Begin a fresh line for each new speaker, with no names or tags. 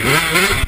Mm-hmm.